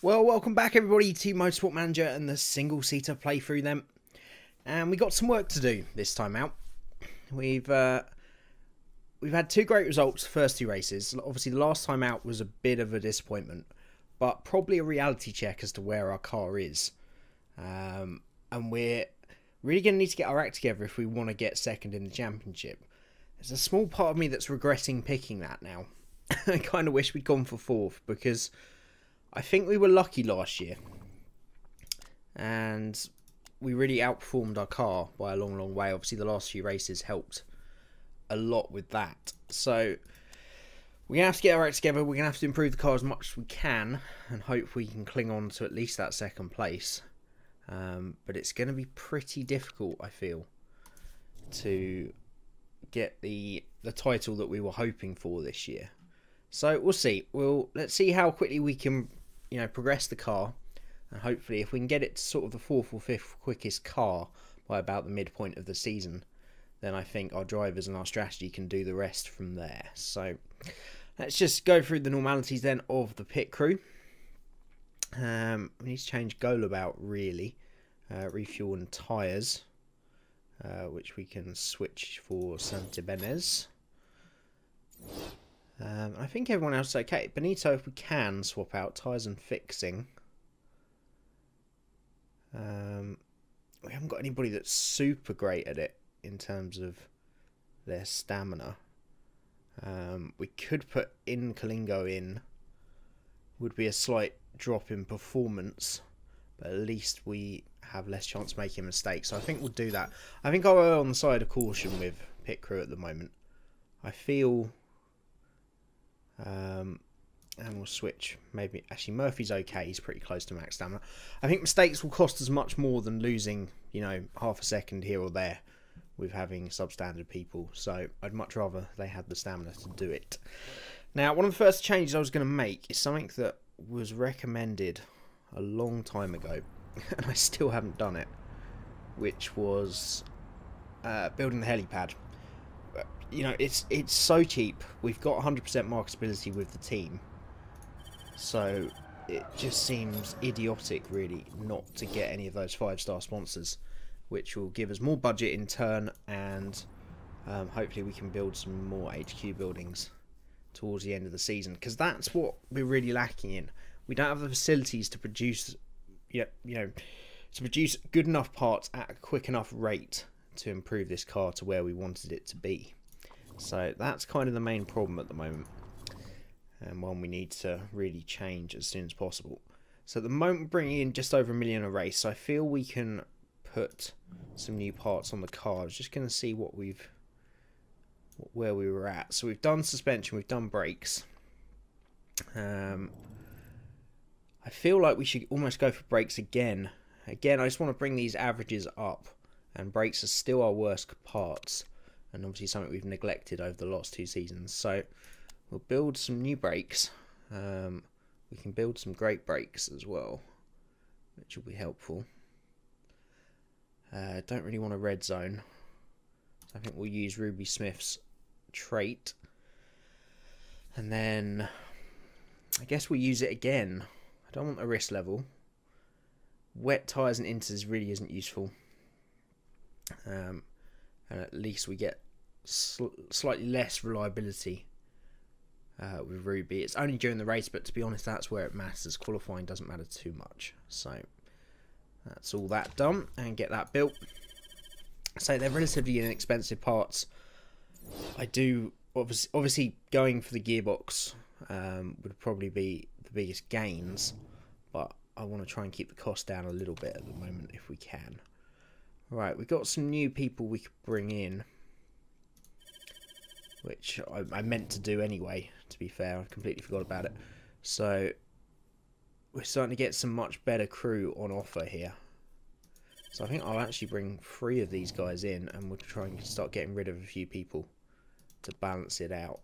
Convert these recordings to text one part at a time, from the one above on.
Well, welcome back everybody to Motorsport Manager and the single-seater playthrough then. And we got some work to do this time out. We've uh, we've had two great results first two races. Obviously the last time out was a bit of a disappointment, but probably a reality check as to where our car is. Um, and we're really going to need to get our act together if we want to get second in the championship. There's a small part of me that's regretting picking that now. I kind of wish we'd gone for fourth because I think we were lucky last year. And we really outperformed our car by a long, long way. Obviously, the last few races helped a lot with that. So, we're going to have to get our act together. We're going to have to improve the car as much as we can. And hope we can cling on to at least that second place. Um, but it's going to be pretty difficult, I feel, to get the the title that we were hoping for this year. So we'll see. We'll let's see how quickly we can you know, progress the car. And hopefully, if we can get it to sort of the fourth or fifth quickest car by about the midpoint of the season, then I think our drivers and our strategy can do the rest from there. So let's just go through the normalities then of the pit crew. Um, we need to change goal about really, uh, refuel and tyres, uh, which we can switch for Santa Santibanez. Um, I think everyone else is okay. Benito, if we can, swap out tyres and fixing. Um, we haven't got anybody that's super great at it in terms of their stamina. Um, we could put in Kalingo in. Would be a slight drop in performance, but at least we have less chance of making mistakes. So I think we'll do that. I think I'll on the side of caution with pit crew at the moment. I feel um, and we'll switch. Maybe actually Murphy's okay. He's pretty close to max stamina. I think mistakes will cost us much more than losing, you know, half a second here or there with having substandard people. So I'd much rather they had the stamina to do it. Now, one of the first changes I was going to make is something that was recommended a long time ago, and I still haven't done it, which was uh, building the helipad you know, it's it's so cheap. We've got 100% marketability with the team. So it just seems idiotic, really, not to get any of those five-star sponsors, which will give us more budget in turn, and um, hopefully we can build some more HQ buildings towards the end of the season, because that's what we're really lacking in. We don't have the facilities to produce, you know, to produce good enough parts at a quick enough rate to improve this car to where we wanted it to be. So that's kind of the main problem at the moment. And one we need to really change as soon as possible. So at the moment we're bringing in just over a million a race. So I feel we can put some new parts on the car. I was just going to see what we've where we were at. So we've done suspension, we've done brakes. Um, I feel like we should almost go for brakes again. Again, I just want to bring these averages up. And brakes are still our worst parts and obviously something we've neglected over the last two seasons. So we'll build some new brakes. Um, we can build some great brakes as well, which will be helpful. Uh, don't really want a red zone. I think we'll use Ruby Smith's trait. And then I guess we'll use it again. I don't want a wrist level. Wet tyres and inters really isn't useful. Um, and at least we get sl slightly less reliability uh, with Ruby. It's only during the race, but to be honest, that's where it matters. Qualifying doesn't matter too much. So that's all that done and get that built. So they're relatively inexpensive parts. I do obviously, obviously going for the gearbox um, would probably be the biggest gains, but I want to try and keep the cost down a little bit at the moment if we can. Right, we've got some new people we could bring in. Which I, I, meant to do anyway, to be fair. I completely forgot about it. So, we're starting to get some much better crew on offer here. So I think I'll actually bring three of these guys in and we'll try and start getting rid of a few people to balance it out.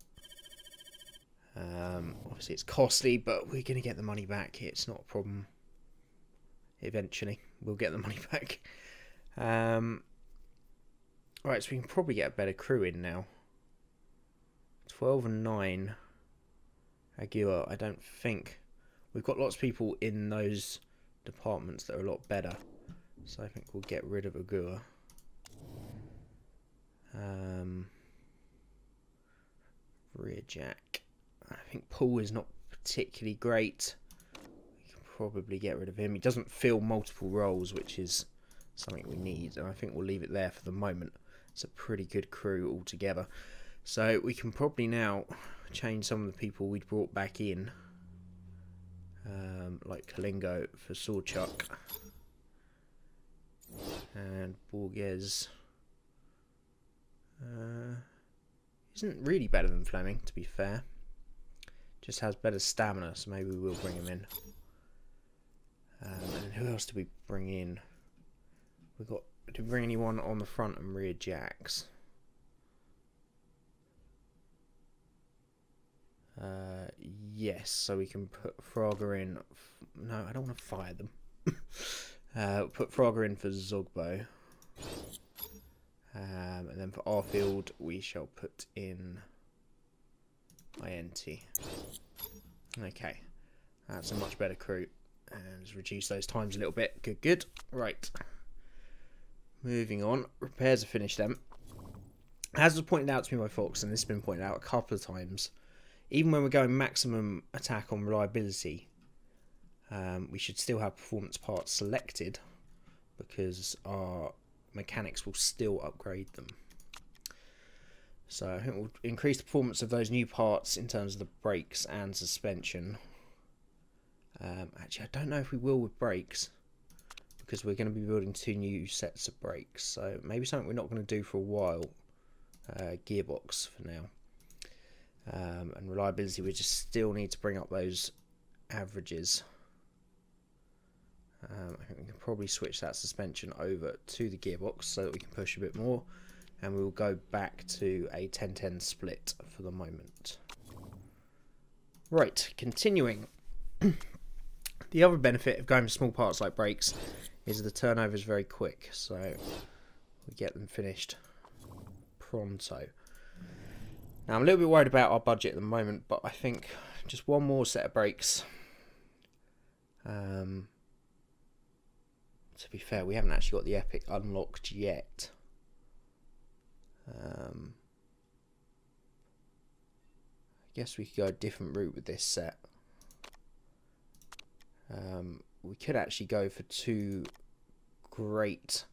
Um, obviously it's costly, but we're going to get the money back. It's not a problem. Eventually, we'll get the money back. Um, right, so we can probably get a better crew in now. 12 and 9. Aguirre, I don't think. We've got lots of people in those departments that are a lot better. So I think we'll get rid of Agua. Um, rear jack. I think Paul is not particularly great. We can probably get rid of him. He doesn't fill multiple roles, which is something we need. And I think we'll leave it there for the moment. It's a pretty good crew altogether. So we can probably now change some of the people we'd brought back in. Um, like Kalingo for Sawchuck. And Borges uh, isn't really better than Fleming, to be fair. Just has better stamina, so maybe we'll bring him in. Um, and who else do we bring in? We got we bring anyone on the front and rear jacks? Uh, yes, so we can put Frogger in. No, I don't want to fire them. uh, put Frogger in for Zogbo. Um, and then for our field, we shall put in INT. Okay, that's a much better crew. And reduce those times a little bit. Good, good. Right. Moving on. Repairs are finished then. As was pointed out to me by Fox, and this has been pointed out a couple of times, even when we're going maximum attack on reliability, um, we should still have performance parts selected because our mechanics will still upgrade them. So I think we'll increase the performance of those new parts in terms of the brakes and suspension. Um, actually, I don't know if we will with brakes because we're going to be building two new sets of brakes. So maybe something we're not going to do for a while. Uh, gearbox for now. Um, and reliability, we just still need to bring up those averages. Um, we can probably switch that suspension over to the gearbox so that we can push a bit more and we will go back to a 10-10 split for the moment. Right, continuing. the other benefit of going for small parts like brakes is the turnover is very quick, so we get them finished pronto. Now I'm a little bit worried about our budget at the moment, but I think just one more set of brakes um, to be fair, we haven't actually got the epic unlocked yet. Um, I guess we could go a different route with this set. Um, we could actually go for two great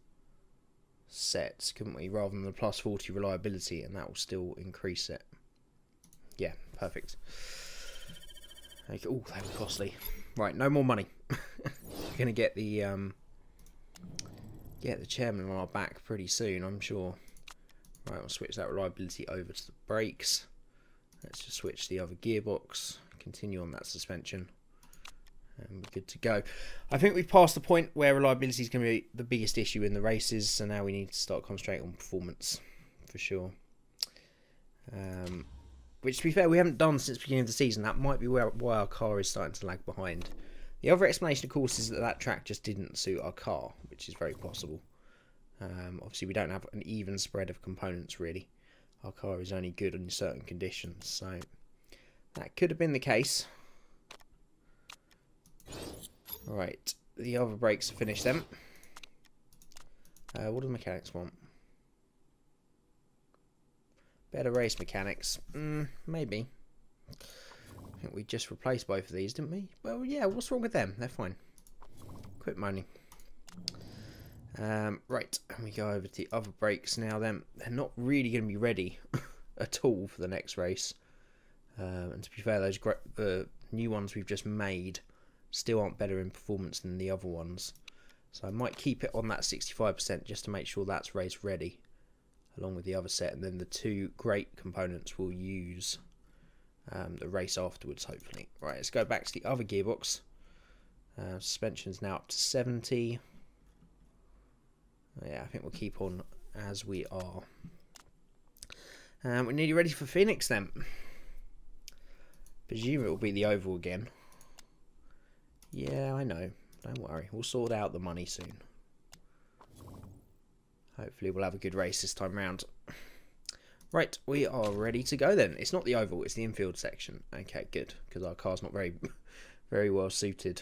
sets, couldn't we? Rather than the plus 40 reliability, and that will still increase it. Yeah, perfect. Oh, that was costly. Right, no more money. We're going to get the um, get the chairman on our back pretty soon, I'm sure. Right, I'll switch that reliability over to the brakes. Let's just switch the other gearbox, continue on that suspension, and we're good to go. I think we've passed the point where reliability is going to be the biggest issue in the races, so now we need to start concentrating on performance, for sure. Um, which, to be fair, we haven't done since the beginning of the season. That might be where, why our car is starting to lag behind. The other explanation, of course, is that that track just didn't suit our car, which is very possible. Um, obviously, we don't have an even spread of components, really. Our car is only good in certain conditions, so that could have been the case. Right, the other brakes are finished then. Uh, what do the mechanics want? Better race mechanics? Mm, maybe think we just replaced both of these, didn't we? Well, yeah, what's wrong with them? They're fine. Quit moaning. Um, right, and we go over to the other brakes now then. They're not really going to be ready at all for the next race. Uh, and to be fair, those the new ones we've just made still aren't better in performance than the other ones. So I might keep it on that 65% just to make sure that's race ready along with the other set. And then the two great components we'll use um, the race afterwards, hopefully. Right, let's go back to the other gearbox. Uh, suspension's now up to 70. Yeah, I think we'll keep on as we are. Um, we're nearly ready for Phoenix then. Presume it will be the oval again. Yeah, I know. Don't worry. We'll sort out the money soon. Hopefully we'll have a good race this time round. Right, we are ready to go then. It's not the oval, it's the infield section. Okay, good, because our car's not very very well suited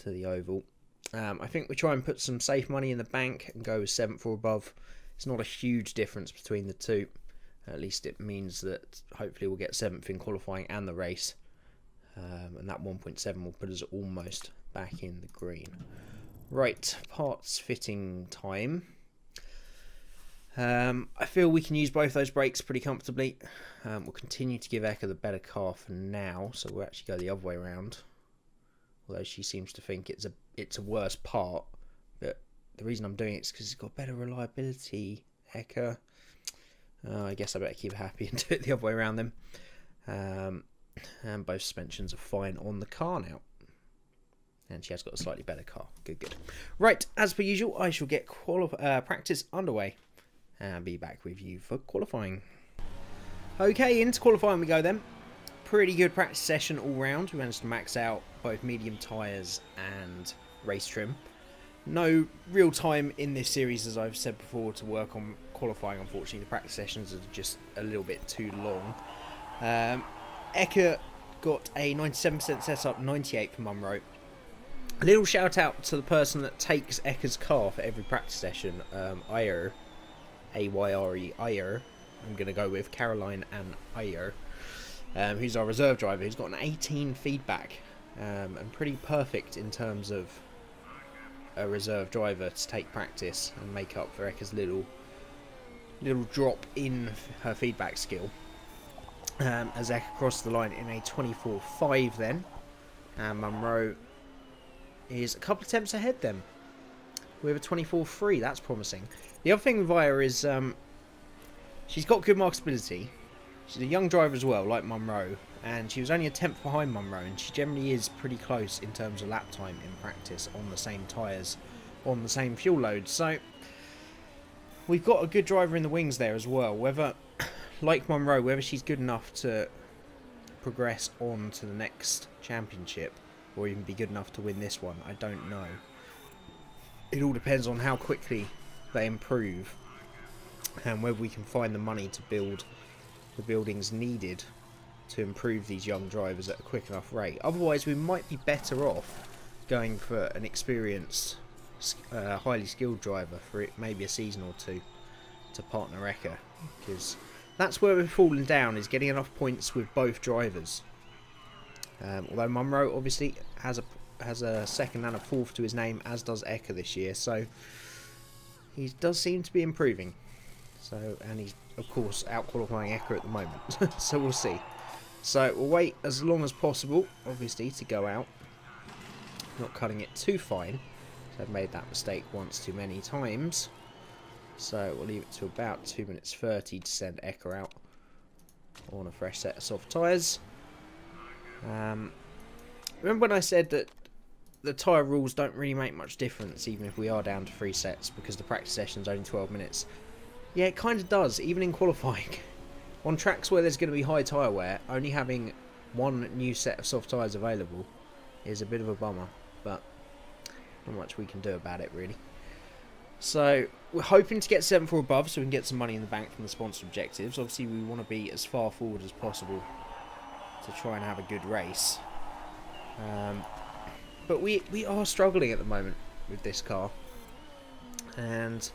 to the oval. Um, I think we try and put some safe money in the bank and go with seventh or above. It's not a huge difference between the two. At least it means that hopefully we'll get seventh in qualifying and the race. Um, and that 1.7 will put us almost back in the green. Right, parts fitting time. Um, I feel we can use both those brakes pretty comfortably. Um, we'll continue to give Eka the better car for now, so we'll actually go the other way around. Although she seems to think it's a it's a worse part, but the reason I'm doing it is because it's got better reliability. Eka, uh, I guess I better keep her happy and do it the other way around then. Um, and both suspensions are fine on the car now. And she has got a slightly better car. Good, good. Right, as per usual, I shall get uh, practice underway and be back with you for qualifying. Okay, into qualifying we go then. Pretty good practice session all round. We managed to max out both medium tyres and race trim. No real time in this series, as I've said before, to work on qualifying. Unfortunately, the practice sessions are just a little bit too long. Um, Eka got a 97% setup, 98 for Munro. A little shout out to the person that takes Eka's car for every practice session, um, Ayre, A-Y-R-E, Ayre. I'm going to go with Caroline and Ayre, um, who's our reserve driver, who's got an 18 feedback um, and pretty perfect in terms of a reserve driver to take practice and make up for Eka's little little drop in her feedback skill. Um, as Eka crossed the line in a 24-5 then, and Munro is a couple of attempts ahead then with a 24-3, That's promising. The other thing with Via is um, she's got good marketability. She's a young driver as well, like Munro, and she was only a tenth behind Munro, and she generally is pretty close in terms of lap time in practice on the same tyres, on the same fuel load. So we've got a good driver in the wings there as well. Whether, like Munro, whether she's good enough to progress on to the next championship, or even be good enough to win this one, I don't know. It all depends on how quickly they improve and whether we can find the money to build the buildings needed to improve these young drivers at a quick enough rate. Otherwise, we might be better off going for an experienced, uh, highly skilled driver for it, maybe a season or two to partner Eka, because that's where we've fallen down is getting enough points with both drivers. Um, although Munro obviously has a has a second and a fourth to his name, as does Eka this year, so he does seem to be improving. So and he's of course out qualifying Eka at the moment, so we'll see. So we'll wait as long as possible, obviously, to go out. Not cutting it too fine. So I've made that mistake once too many times. So we'll leave it to about 2 minutes 30 to send Eka out on a fresh set of soft tyres. Um, remember when I said that the tyre rules don't really make much difference even if we are down to three sets because the practice session is only 12 minutes. Yeah, it kind of does, even in qualifying. On tracks where there's going to be high tyre wear, only having one new set of soft tyres available is a bit of a bummer, but not much we can do about it really. So we're hoping to get 7th or above so we can get some money in the bank from the sponsor objectives. Obviously we want to be as far forward as possible to try and have a good race. Um, but we, we are struggling at the moment with this car. And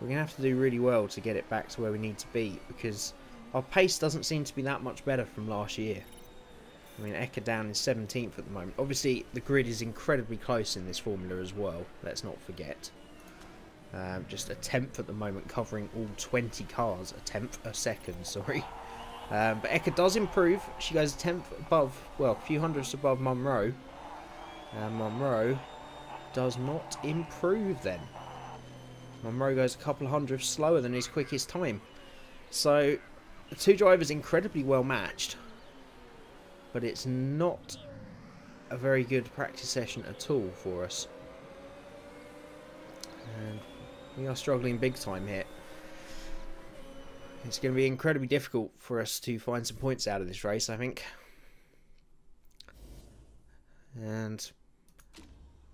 we're going to have to do really well to get it back to where we need to be because our pace doesn't seem to be that much better from last year. I mean, Eka down is 17th at the moment. Obviously, the grid is incredibly close in this formula as well. Let's not forget. Um, just a tenth at the moment, covering all 20 cars. A tenth, a second, sorry. Um, but Eka does improve. She goes a tenth above, well, a few hundredths above Munro. And Munro does not improve then. Munro goes a couple of hundredths slower than his quickest time. So, the two drivers incredibly well matched. But it's not a very good practice session at all for us. And we are struggling big time here. It's going to be incredibly difficult for us to find some points out of this race, I think. And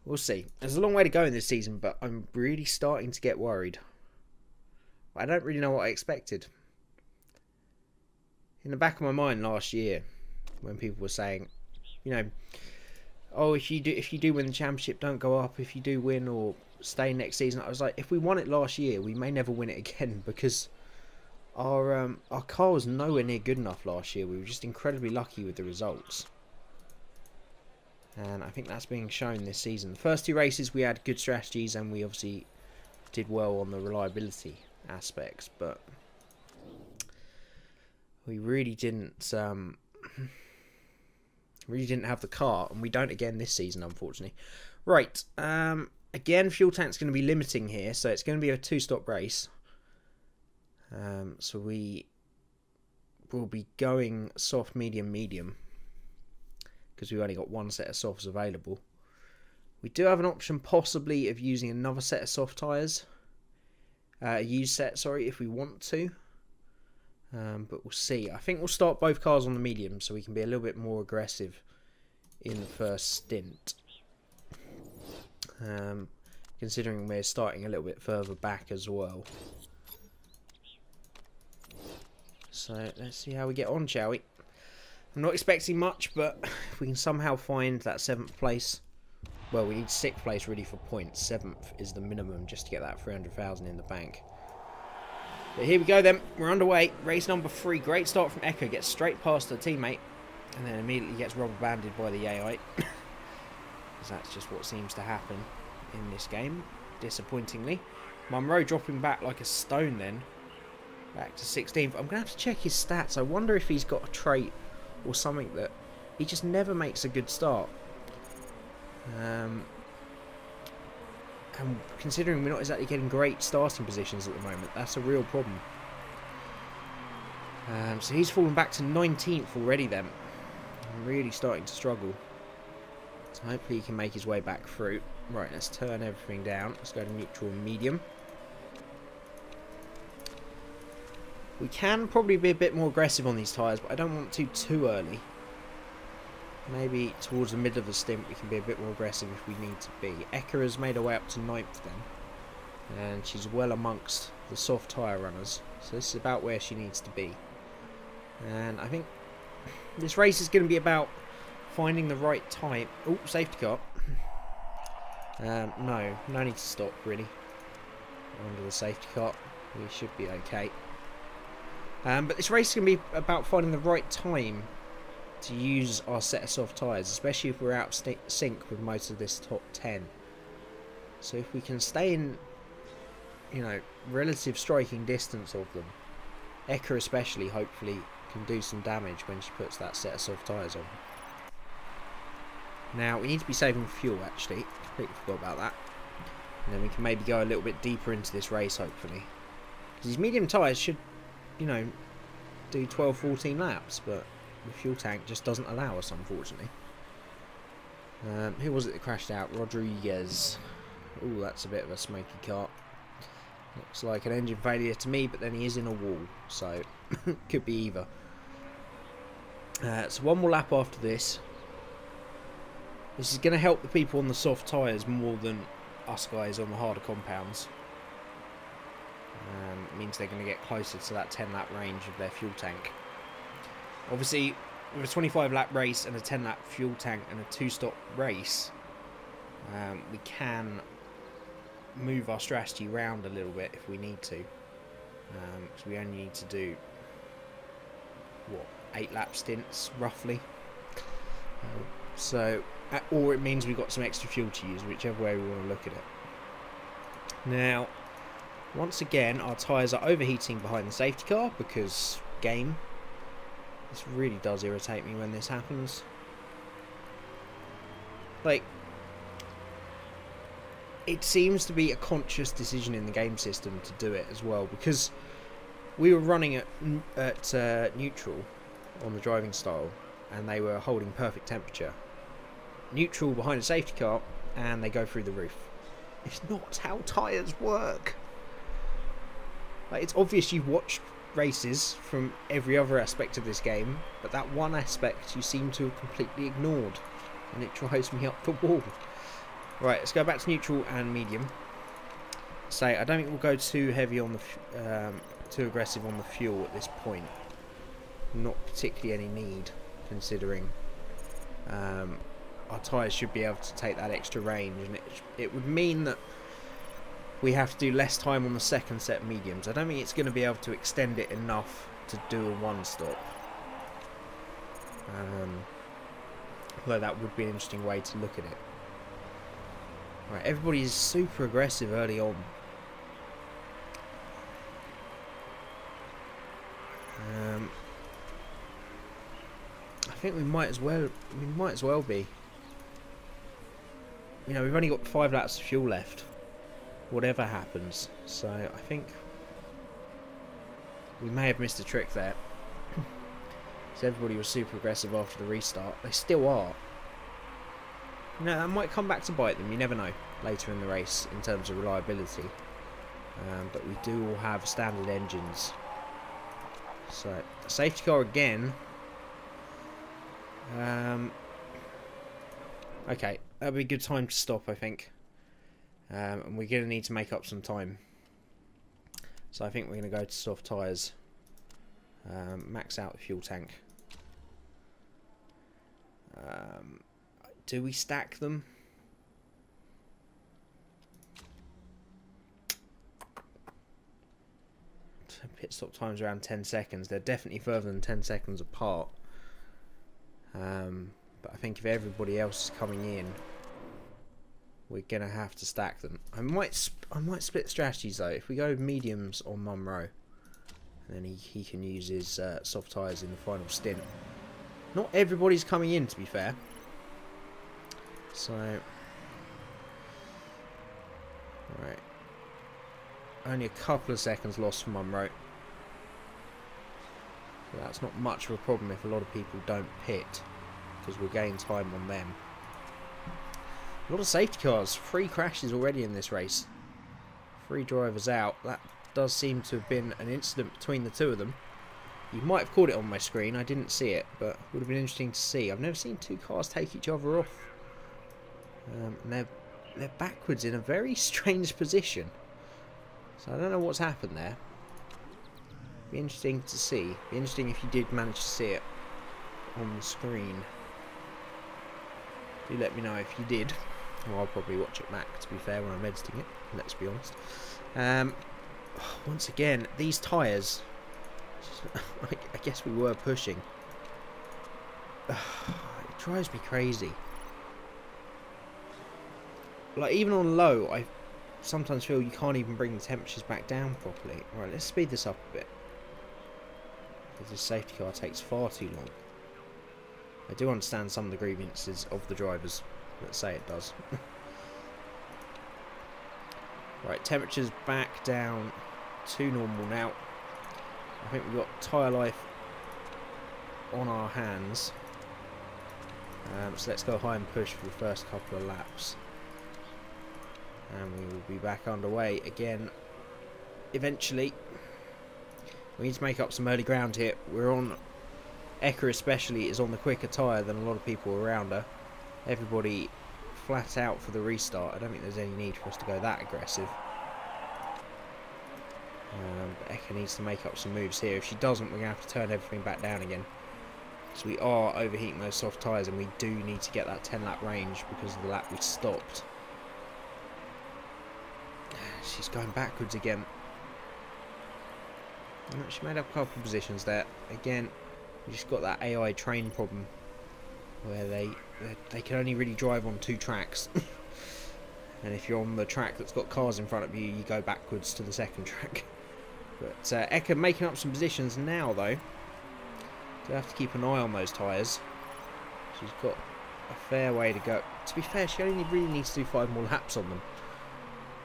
We'll see. There's a long way to go in this season, but I'm really starting to get worried. I don't really know what I expected. In the back of my mind last year, when people were saying, you know, oh, if you do if you do win the championship, don't go up. If you do win or stay next season, I was like, if we won it last year, we may never win it again because our um, our car was nowhere near good enough last year. We were just incredibly lucky with the results. And I think that's being shown this season. The first two races we had good strategies and we obviously did well on the reliability aspects, but we really didn't um, really didn't have the car, and we don't again this season, unfortunately. Right, um, again, fuel tank's going to be limiting here, so it's going to be a two-stop race. Um, so we will be going soft, medium, medium because we've only got one set of softs available. We do have an option possibly of using another set of soft tyres. Uh, a used set, sorry, if we want to. Um, but we'll see. I think we'll start both cars on the medium so we can be a little bit more aggressive in the first stint. Um, considering we're starting a little bit further back as well. So let's see how we get on, shall we? I'm not expecting much, but if we can somehow find that seventh place, well, we need sixth place really for points. Seventh is the minimum just to get that 300,000 in the bank. But here we go then. We're underway. Race number three. Great start from Eka. Gets straight past her teammate. And then immediately gets rubber banded by the AI. Because that's just what seems to happen in this game. Disappointingly. Munro dropping back like a stone then. Back to 16th. I'm going to have to check his stats. I wonder if he's got a trait or something that he just never makes a good start. Um, and considering we're not exactly getting great starting positions at the moment, that's a real problem. Um, so he's fallen back to 19th already then. Really starting to struggle. So hopefully he can make his way back through. Right, let's turn everything down. Let's go to neutral medium. We can probably be a bit more aggressive on these tyres, but I don't want to too early. Maybe towards the middle of the stint we can be a bit more aggressive if we need to be. Eka has made her way up to ninth then. And she's well amongst the soft tyre runners. So this is about where she needs to be. And I think this race is going to be about finding the right time. Oh, safety car. Um, no, no need to stop really. Under the safety car. We should be okay. Um, but this race is going to be about finding the right time to use our set of soft tyres, especially if we're out of sync with most of this top 10. So if we can stay in, you know, relative striking distance of them, Eka especially hopefully can do some damage when she puts that set of soft tyres on. Now, we need to be saving fuel actually, completely forgot about that. And then we can maybe go a little bit deeper into this race hopefully. Because these medium tyres should you know, do 12, 14 laps, but the fuel tank just doesn't allow us, unfortunately. Um, who was it that crashed out? Rodriguez. Oh, that's a bit of a smoky car. Looks like an engine failure to me, but then he is in a wall, so could be either. Uh, so one more lap after this. This is going to help the people on the soft tyres more than us guys on the harder compounds. Um, means they're going to get closer to that 10 lap range of their fuel tank. Obviously, with a 25 lap race and a 10 lap fuel tank and a two stop race, um, we can move our strategy around a little bit if we need to. Because um, we only need to do, what, 8 lap stints roughly. Uh, so, or it means we've got some extra fuel to use, whichever way we want to look at it. Now, once again, our tyres are overheating behind the safety car because game. This really does irritate me when this happens. Like, it seems to be a conscious decision in the game system to do it as well because we were running at, at uh, neutral on the driving style and they were holding perfect temperature. Neutral behind a safety car and they go through the roof. It's not how tyres work. Like, it's obvious you've watched races from every other aspect of this game, but that one aspect you seem to have completely ignored, and it drives me up the wall. Right, let's go back to neutral and medium. Say, I don't think we'll go too heavy on the, um, too aggressive on the fuel at this point. Not particularly any need, considering um, our tyres should be able to take that extra range, and it, it would mean that we have to do less time on the second set of mediums. I don't think it's going to be able to extend it enough to do a one stop. Um, although that would be an interesting way to look at it. Right, everybody is super aggressive early on. Um, I think we might as well. We might as well be. You know, we've only got five laps of fuel left. Whatever happens, so I think we may have missed a trick there. so everybody was super aggressive after the restart. They still are. You know, that might come back to bite them. You never know later in the race in terms of reliability. Um, but we do all have standard engines. So, safety car again. Um, okay, that'll be a good time to stop, I think. Um, and we're going to need to make up some time. So I think we're going to go to soft tyres. Um, max out the fuel tank. Um, do we stack them? Pit stop times around 10 seconds. They're definitely further than 10 seconds apart. Um, but I think if everybody else is coming in, we're gonna have to stack them. I might I might split strategies though. If we go mediums on Munro, then he he can use his uh, soft tires in the final stint. Not everybody's coming in, to be fair. So, right, only a couple of seconds lost for Munro. That's not much of a problem if a lot of people don't pit, because we'll gain time on them. A lot of safety cars. Three crashes already in this race. Three drivers out. That does seem to have been an incident between the two of them. You might have caught it on my screen. I didn't see it, but would have been interesting to see. I've never seen two cars take each other off. Um, and they're, they're backwards in a very strange position. So I don't know what's happened there. Be interesting to see. Be interesting if you did manage to see it on the screen. Do let me know if you did. Well, I'll probably watch it back, to be fair, when I'm editing it. Let's be honest. Um, once again, these tyres... I guess we were pushing. it drives me crazy. Like, even on low, I sometimes feel you can't even bring the temperatures back down properly. Right, let's speed this up a bit. This safety car takes far too long. I do understand some of the grievances of the drivers. Let's say it does. right, temperatures back down to normal now. I think we've got tyre life on our hands. Um, so let's go high and push for the first couple of laps. And we will be back underway again eventually. We need to make up some early ground here. We're on Eka especially is on the quicker tyre than a lot of people around her. Everybody flat out for the restart. I don't think there's any need for us to go that aggressive. Um, Eka needs to make up some moves here. If she doesn't, we're going to have to turn everything back down again. So we are overheating those soft tyres and we do need to get that 10 lap range because of the lap we stopped. She's going backwards again. She made up a couple of positions there. Again, you just got that AI train problem where they they can only really drive on two tracks. and if you're on the track that's got cars in front of you, you go backwards to the second track. But uh, Eka making up some positions now, though. Do have to keep an eye on those tyres. She's got a fair way to go. To be fair, she only really needs to do five more laps on them.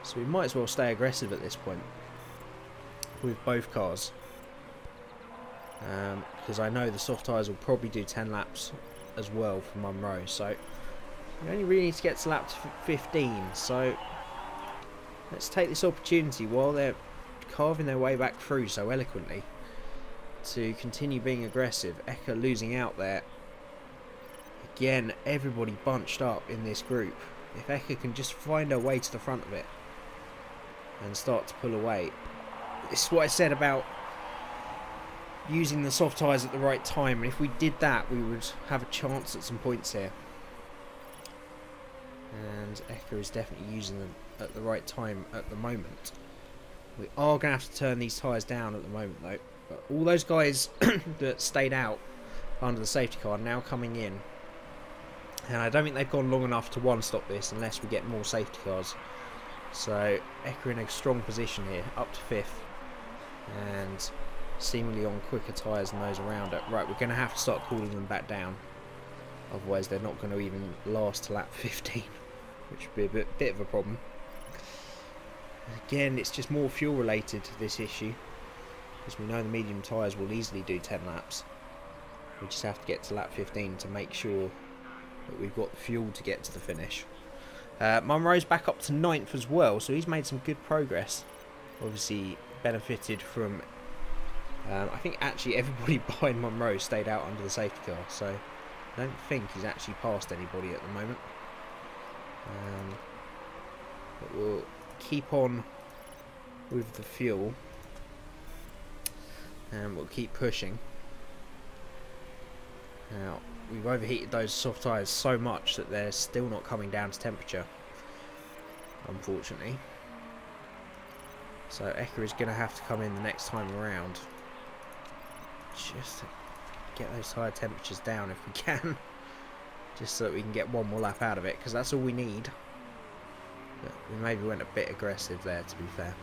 So we might as well stay aggressive at this point with both cars because um, I know the soft tyres will probably do 10 laps as well for Munro so we only really need to get to lap 15 so let's take this opportunity while they're carving their way back through so eloquently to continue being aggressive. Eka losing out there. Again everybody bunched up in this group. If Eka can just find her way to the front of it and start to pull away. This is what I said about using the soft tyres at the right time. And if we did that, we would have a chance at some points here. And Eka is definitely using them at the right time at the moment. We are going to have to turn these tyres down at the moment, though. But all those guys that stayed out under the safety car are now coming in. And I don't think they've gone long enough to one-stop this unless we get more safety cars. So Eka in a strong position here, up to fifth. And seemingly on quicker tyres than those around it. Right, we're going to have to start cooling them back down. Otherwise they're not going to even last to lap 15. Which would be a bit, bit of a problem. Again, it's just more fuel related to this issue. Because we know the medium tyres will easily do 10 laps. We just have to get to lap 15 to make sure that we've got the fuel to get to the finish. Uh, Munro's back up to ninth as well, so he's made some good progress. Obviously benefited from... Um, I think actually everybody behind Munro stayed out under the safety car, so I don't think he's actually passed anybody at the moment. Um, but we'll keep on with the fuel and we'll keep pushing. Now, we've overheated those soft tyres so much that they're still not coming down to temperature, unfortunately. So Eka is going to have to come in the next time around. Just to get those higher temperatures down if we can. Just so that we can get one more lap out of it, because that's all we need. But we maybe went a bit aggressive there, to be fair.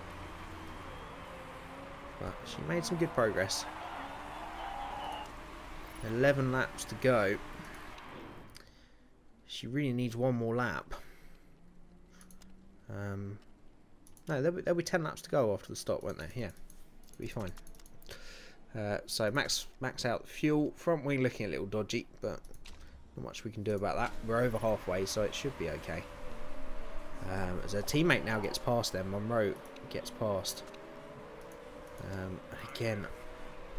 But she made some good progress. 11 laps to go. She really needs one more lap. Um, no, there'll be, there'll be 10 laps to go after the stop, won't there? Yeah, be fine. Uh, so max max out the fuel. Front wing looking a little dodgy, but not much we can do about that. We're over halfway, so it should be okay. Um, as a teammate now gets past them, Munro gets past. Um, again,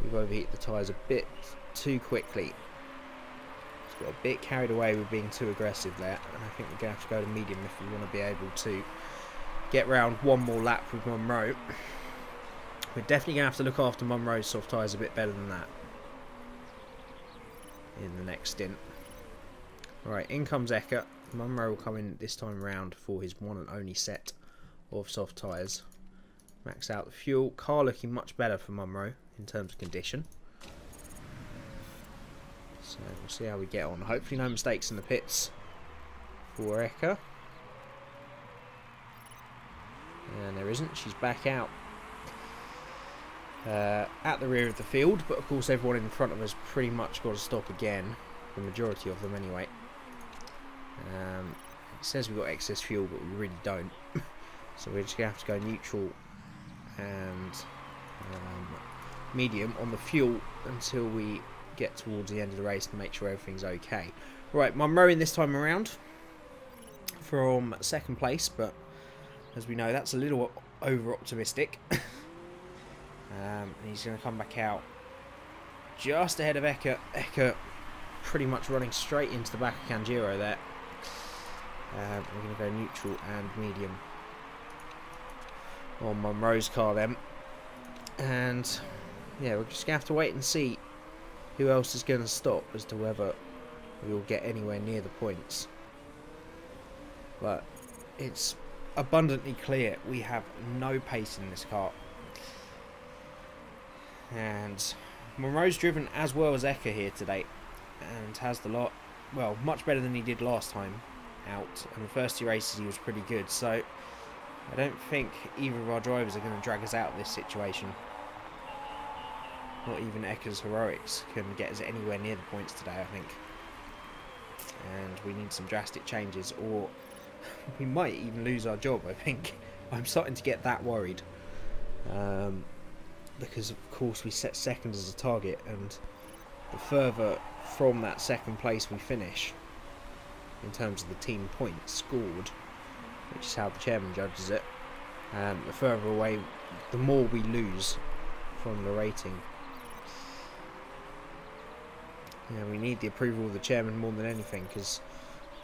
we've overheated the tyres a bit too quickly. It's got a bit carried away with being too aggressive there, and I think we're going to have to go to medium if we want to be able to get round one more lap with Munro. We're definitely going to have to look after Munro's soft tyres a bit better than that in the next stint. Right, in comes Eka. Munro will come in this time round for his one and only set of soft tyres. Max out the fuel. Car looking much better for Munro in terms of condition. So we'll see how we get on. Hopefully no mistakes in the pits for Eka. And there isn't. She's back out uh, at the rear of the field. But of course everyone in front of us pretty much got to stop again. The majority of them anyway. Um, it says we've got excess fuel, but we really don't. so we're just going to have to go neutral and um, medium on the fuel until we get towards the end of the race to make sure everything's okay. Right, Munro in this time around from second place, but as we know, that's a little over optimistic. um, and he's going to come back out just ahead of Eka. Eka pretty much running straight into the back of Kanjiro there. Um, we're going to go neutral and medium on Munro's car then. And yeah, we're just going to have to wait and see who else is going to stop as to whether we will get anywhere near the points. But it's abundantly clear we have no pace in this car. And Munro's driven as well as Eka here today and has the lot, well, much better than he did last time out. And the first two races he was pretty good. So I don't think either of our drivers are going to drag us out of this situation. Not even Eka's heroics can get us anywhere near the points today, I think. And we need some drastic changes, or we might even lose our job, I think. I'm starting to get that worried. Um, because, of course, we set second as a target, and the further from that second place we finish, in terms of the team points scored, which is how the chairman judges it, um, the further away, the more we lose from the rating. Yeah, we need the approval of the chairman more than anything because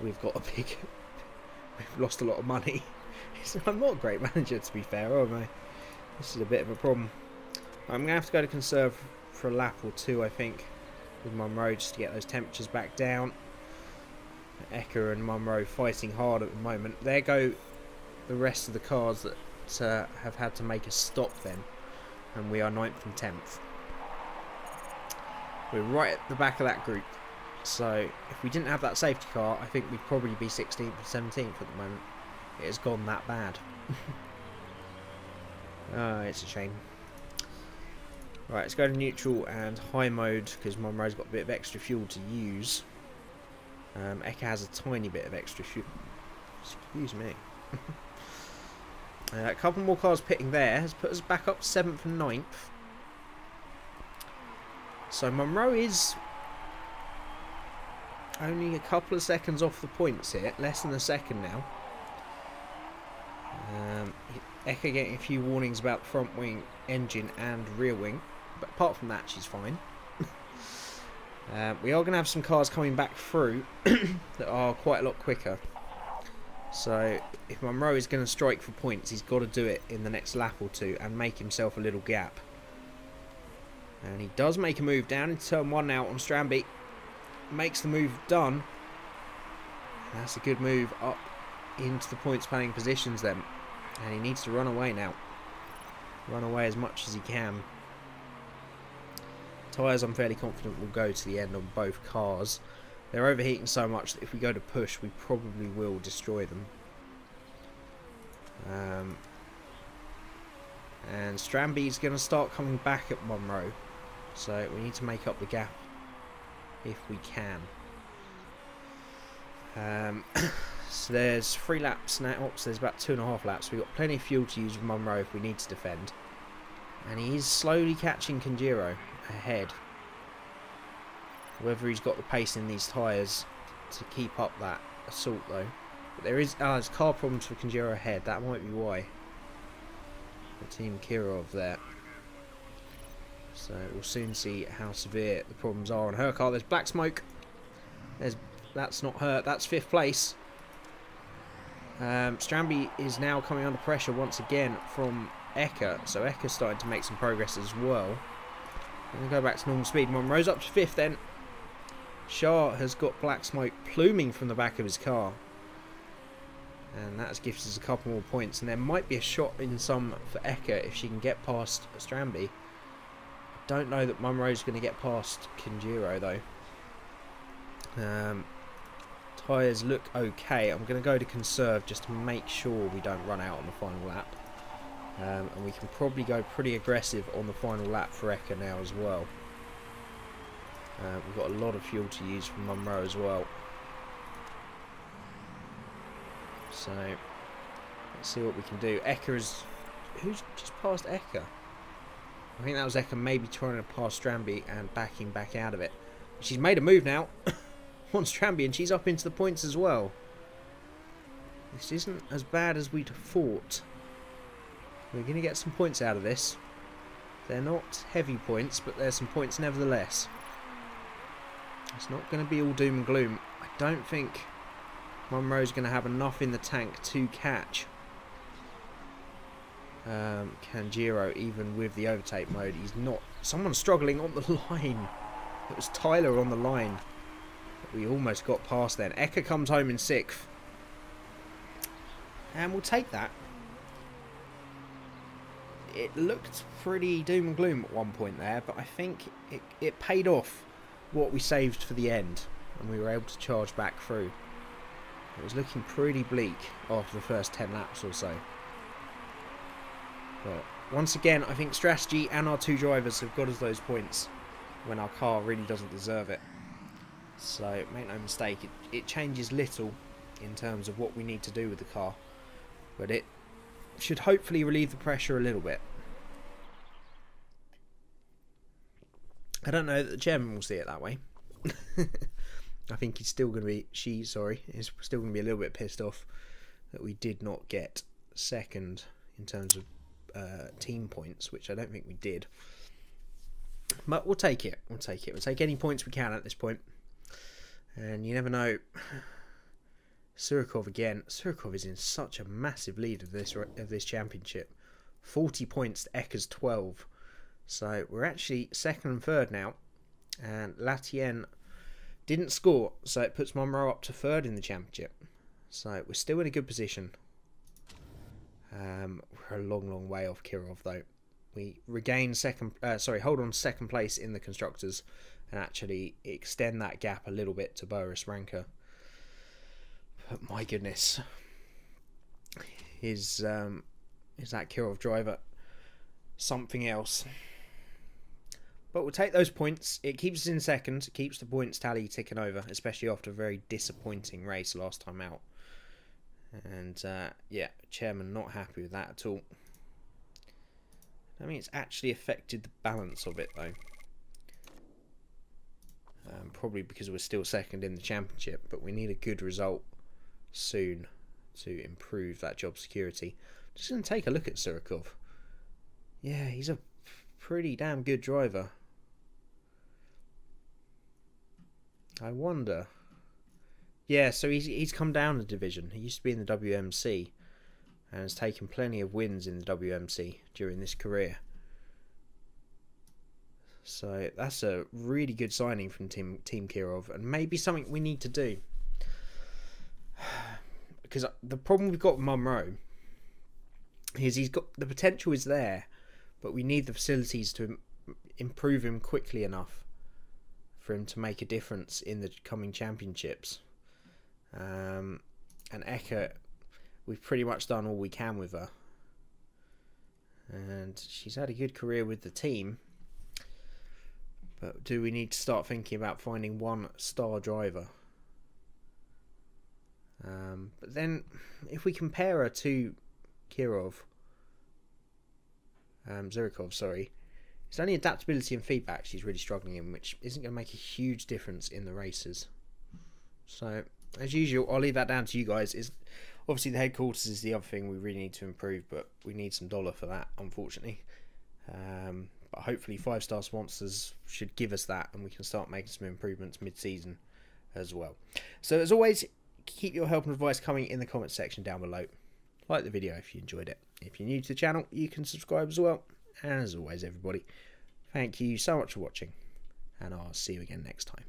we've got a big, we've lost a lot of money. I'm not a great manager to be fair, am I? This is a bit of a problem. I'm going to have to go to conserve for a lap or two, I think, with Munro just to get those temperatures back down. Eka and Munro fighting hard at the moment. There go the rest of the cars that uh, have had to make a stop then, and we are 9th and 10th. We're right at the back of that group, so if we didn't have that safety car, I think we'd probably be 16th and 17th at the moment. It has gone that bad. oh, it's a shame. Right, let's go to neutral and high mode because Munro's got a bit of extra fuel to use. Um, Eka has a tiny bit of extra fuel. Excuse me. uh, a couple more cars pitting there has put us back up 7th and 9th. So Munro is only a couple of seconds off the points here, less than a second now. Um, Eka getting a few warnings about front wing, engine and rear wing, but apart from that she's fine. uh, we are going to have some cars coming back through that are quite a lot quicker. So if Munro is going to strike for points, he's got to do it in the next lap or two and make himself a little gap. And he does make a move down into turn one now on Stranby. Makes the move done. That's a good move up into the points planning positions then. And he needs to run away now. Run away as much as he can. Tyres I'm fairly confident will go to the end on both cars. They're overheating so much that if we go to push we probably will destroy them. Um, and Stranby's going to start coming back at Munro. So we need to make up the gap if we can. Um, so there's three laps now. So there's about two and a half laps. We've got plenty of fuel to use with Munro if we need to defend. And he is slowly catching Kanjiro ahead. Whether he's got the pace in these tyres to keep up that assault though. But there is ah, there's car problems for Kanjiro ahead. That might be why. The team Kirov there. So we'll soon see how severe the problems are on her car. There's black smoke. There's that's not her. That's fifth place. Um, Stranby is now coming under pressure once again from Eka. So Eka's starting to make some progress as well. We'll go back to normal speed. Munro's up to fifth then. Shah has got black smoke pluming from the back of his car. And that gives us a couple more points. And there might be a shot in some for Eka if she can get past Stranby. Don't know that Munro's going to get past Kinjiro though. Um, tyres look okay. I'm going to go to conserve just to make sure we don't run out on the final lap. Um, and we can probably go pretty aggressive on the final lap for Eka now as well. Uh, we've got a lot of fuel to use from Munro as well. So, let's see what we can do. Eka is... Who's just passed Eka? I think that was Eka maybe trying to pass Stranby and backing back out of it. She's made a move now on Stranby and she's up into the points as well. This isn't as bad as we'd thought. We're going to get some points out of this. They're not heavy points, but there's some points nevertheless. It's not going to be all doom and gloom. I don't think Munro's going to have enough in the tank to catch um, Kanjiro, even with the overtake mode. He's not... Someone's struggling on the line. It was Tyler on the line. We almost got past then. Eka comes home in sixth. And we'll take that. It looked pretty doom and gloom at one point there, but I think it, it paid off what we saved for the end. And we were able to charge back through. It was looking pretty bleak after the first 10 laps or so. But once again, I think strategy and our two drivers have got us those points when our car really doesn't deserve it. So make no mistake, it, it changes little in terms of what we need to do with the car. But it should hopefully relieve the pressure a little bit. I don't know that the chairman will see it that way. I think he's still going to be, she, sorry, is still going to be a little bit pissed off that we did not get second in terms of uh, team points, which I don't think we did. But we'll take it. We'll take it. We'll take any points we can at this point. And you never know. Surikov again. Surikov is in such a massive lead of this of this championship. 40 points to Eka's 12. So we're actually second and third now, and Latien didn't score, so it puts Munro up to third in the championship. So we're still in a good position. Um, we're a long, long way off Kirov though. We regain second, uh, sorry, hold on second place in the constructors, and actually extend that gap a little bit to Boris Ranker. But my goodness, is um, is that Kirov driver something else? But we'll take those points. It keeps us in second. It keeps the points tally ticking over, especially after a very disappointing race last time out. And uh, yeah, chairman not happy with that at all. I mean, it's actually affected the balance of it though. Um, probably because we're still second in the championship, but we need a good result soon to improve that job security. Just going to take a look at Surikov. Yeah, he's a pretty damn good driver. I wonder. Yeah, so he's he's come down a division. He used to be in the WMC and has taken plenty of wins in the WMC during this career. So that's a really good signing from Team Team Kirov, and maybe something we need to do. Because the problem we've got with Munro is he's got the potential is there, but we need the facilities to improve him quickly enough for him to make a difference in the coming championships. Um, and Eckert, we've pretty much done all we can with her. And she's had a good career with the team. But do we need to start thinking about finding one star driver? Um, but then, if we compare her to Kirov, um, Surikov, sorry, it's only adaptability and feedback she's really struggling in, which isn't going to make a huge difference in the races. So, as usual, I'll leave that down to you guys. Is obviously the headquarters is the other thing we really need to improve, but we need some dollar for that, unfortunately. Um, but hopefully, five star sponsors should give us that, and we can start making some improvements mid season as well. So, as always, keep your help and advice coming in the comment section down below. Like the video if you enjoyed it. If you're new to the channel, you can subscribe as well. As always, everybody, thank you so much for watching, and I'll see you again next time.